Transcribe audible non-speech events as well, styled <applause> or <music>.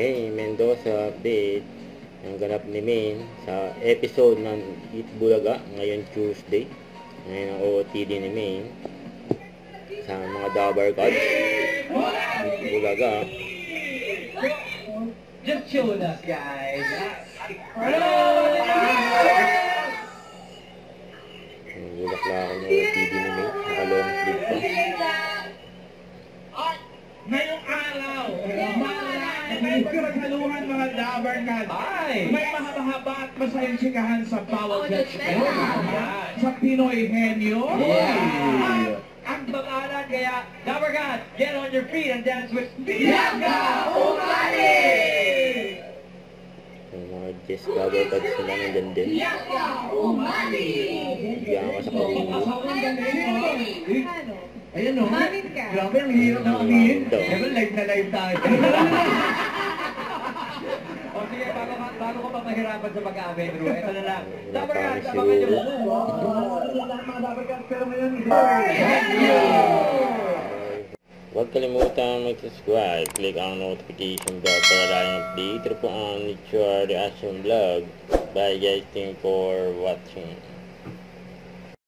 May Mendoza update ang ganap ni Maine sa episode ng Eat Bulaga ngayon Tuesday. Ngayon ang OOTD ni Maine sa mga Dabar Gods. Eat Bulaga. Just with us, guys. Ang bulaklak ng OOTD may pinaghaluhan mga dabar Ay! May mahaba-haba at masayang sa bawat Oh, jet that's right. Sa Pinoy Henyo. Yeah! Ang pangalan kaya, Dabber God, get on your feet and dance with Bianca Umali! Yung mga Jess Dabar Gods sila nandyan din. Bigyan ka sa kaulo. Ayan o. Ka. Grabe, ang hirap na kamihin. Daw. Ewan, live na live tayo. <laughs> Bago, ka- ko pa mahirapan sa pag-amin, Ru, ito na lang. God, Napanis abangan niyo po. Pero ngayon, Huwag kalimutan mag-subscribe. Click ang notification bell para laging update. Ito po ang Nature Reaction Vlog. Bye guys. Thank you for watching.